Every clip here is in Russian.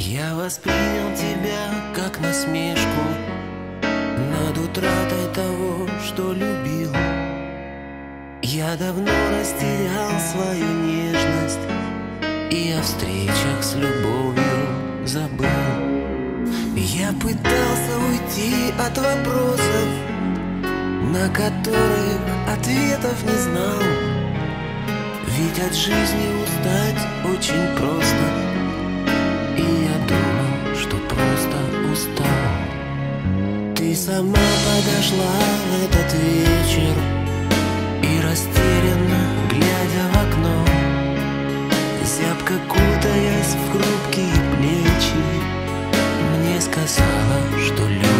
Я воспринял тебя как насмешку Над утратой того, что любил. Я давно растерял свою нежность И о встречах с любовью забыл. Я пытался уйти от вопросов На которые ответов не знал. Ведь от жизни устать очень сама подошла в этот вечер И растерянно, глядя в окно Зябко кутаясь в хрупкие плечи Мне сказала, что любишь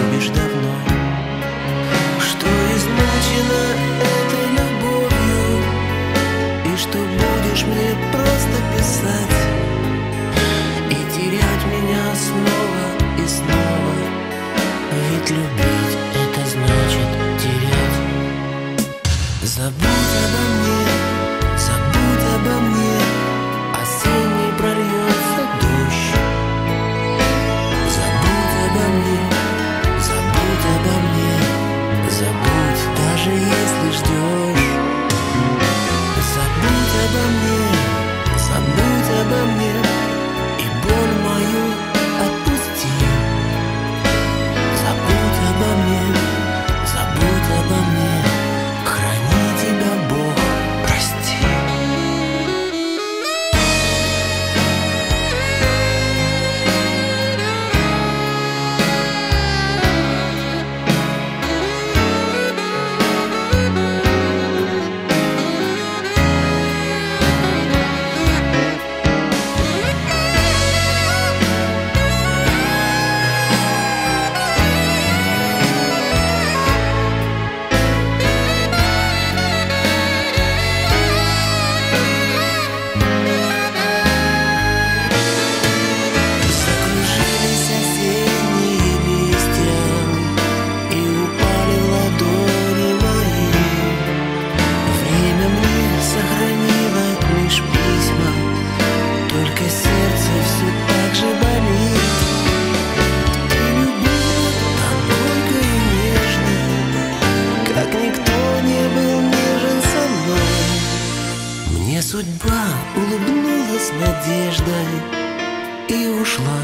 судьба улыбнулась надеждой и ушла,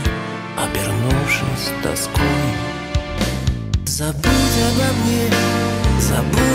обернувшись тоской. Забудь обо мне, забудь